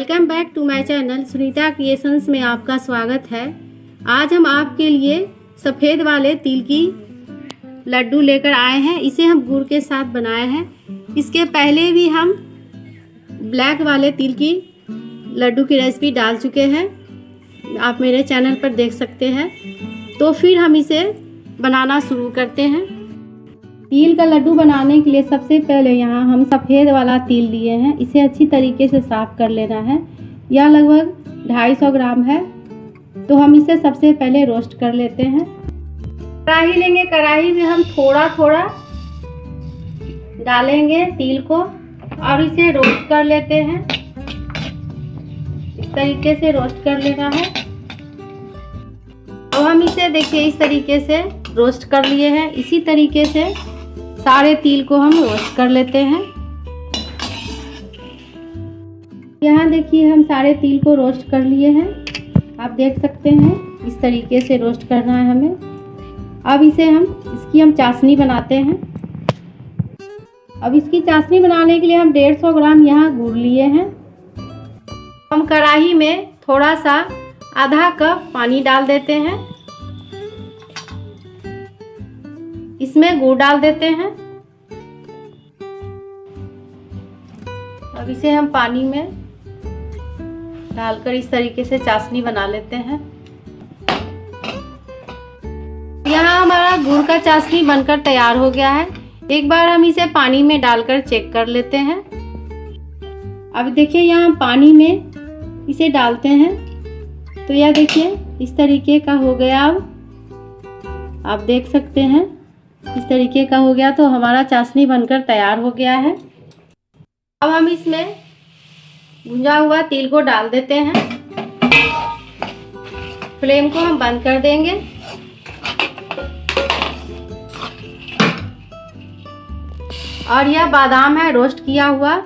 Welcome back to my channel Sunita Creations में आपका स्वागत है। आज हम आपके लिए सफ़ेद वाले तिल की लड्डू लेकर आए हैं। इसे हम गुड़ के साथ बनाए हैं। इसके पहले भी हम ब्लैक वाले तिल की लड्डू की रेसिपी डाल चुके हैं। आप मेरे चैनल पर देख सकते हैं। तो फिर हम इसे बनाना शुरू करते हैं। तिल का लड्डू बनाने के लिए सबसे पहले यहाँ हम सफ़ेद वाला तिल लिए हैं। इसे अच्छी तरीके से साफ़ कर लेना है। यह लगभग 250 ग्राम है। तो हम इसे सबसे पहले रोस्ट कर लेते हैं। कढ़ाई लेंगे। कढ़ाई में हम थोड़ा थोड़ा डालेंगे तिल को और इसे रोस्ट कर लेते हैं। इस तरीके से रोस्ट कर लेना है। अब हम इसे देखिए, इस तरीके से रोस्ट कर लिए हैं। इसी तरीके से सारे तिल को हम रोस्ट कर लेते हैं। यहाँ देखिए हम सारे तिल को रोस्ट कर लिए हैं। आप देख सकते हैं, इस तरीके से रोस्ट करना है हमें। अब इसे हम, इसकी हम चाशनी बनाते हैं। अब इसकी चाशनी बनाने के लिए हम 150 ग्राम यहाँ गुड़ लिए हैं। हम कढ़ाई में थोड़ा सा आधा कप पानी डाल देते हैं। इसमें गुड़ डाल देते हैं। अब इसे हम पानी में डालकर इस तरीके से चाशनी बना लेते हैं। यहाँ हमारा गुड़ का चाशनी बनकर तैयार हो गया है। एक बार हम इसे पानी में डालकर चेक कर लेते हैं। अब देखिए यहाँ पानी में इसे डालते हैं। तो यह देखिए, इस तरीके का हो गया अब। आप देख सकते हैं। इस तरीके का हो गया तो हमारा चाशनी बनकर तैयार हो गया है। अब हम इसमें भुंजा हुआ तिल को डाल देते हैं। फ्लेम को हम बंद कर देंगे। और यह बादाम है, रोस्ट किया हुआ।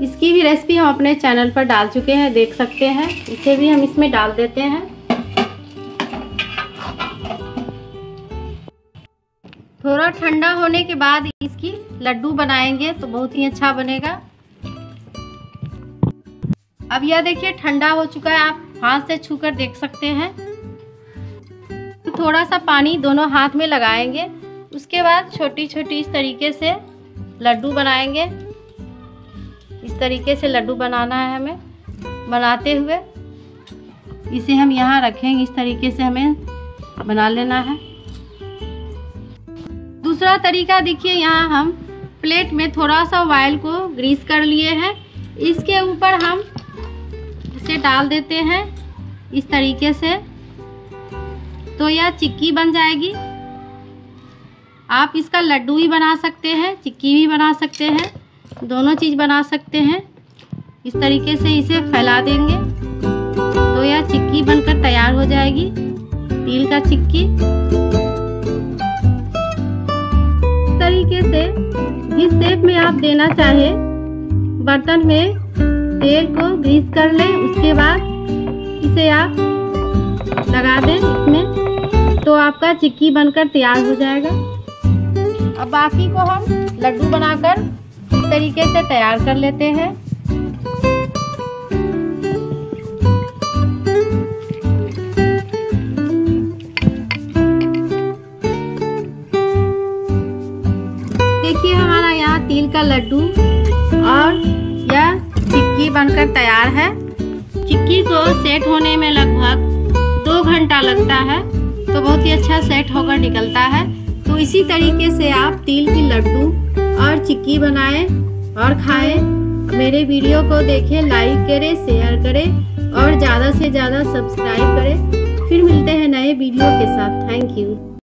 इसकी भी रेसिपी हम अपने चैनल पर डाल चुके हैं, देख सकते हैं। इसे भी हम इसमें डाल देते हैं। थोड़ा ठंडा होने के बाद इसकी लड्डू बनाएँगे तो बहुत ही अच्छा बनेगा। अब यह देखिए, ठंडा हो चुका है, आप हाथ से छूकर देख सकते हैं। थोड़ा सा पानी दोनों हाथ में लगाएँगे, उसके बाद छोटी छोटी इस तरीके से लड्डू बनाएँगे। इस तरीके से लड्डू बनाना है हमें, बनाते हुए। इसे हम यहाँ रखेंगे, इस तरीके से हमें बना लेना है। दूसरा तरीका देखिए, यहाँ हम प्लेट में थोड़ा सा ऑयल को ग्रीस कर लिए हैं। इसके ऊपर हम इसे डाल देते हैं इस तरीके से। तो यह चिक्की बन जाएगी। आप इसका लड्डू भी बना सकते हैं, चिक्की भी बना सकते हैं, दोनों चीज़ बना सकते हैं। इस तरीके से इसे फैला देंगे। तो यह चिक्की बनकर तैयार हो जाएगी, तिल का चिक्की। तरीके से जिस शेप में आप देना चाहे, बर्तन में तेल को ग्रीस कर लें, उसके बाद इसे आप लगा दें इसमें तो आपका चिक्की बनकर तैयार हो जाएगा। अब बाकी को हम लड्डू बनाकर इस तरीके से तैयार कर लेते हैं। लड्डू और यह चिक्की बनकर तैयार है। चिक्की को सेट होने में लगभग दो घंटा लगता है तो बहुत ही अच्छा सेट होकर निकलता है। तो इसी तरीके से आप तिल की लड्डू और चिक्की बनाएँ और खाएँ। मेरे वीडियो को देखें लाइक करें शेयर करें और ज़्यादा से ज़्यादा सब्सक्राइब करें। फिर मिलते हैं नए वीडियो के साथ। Thank you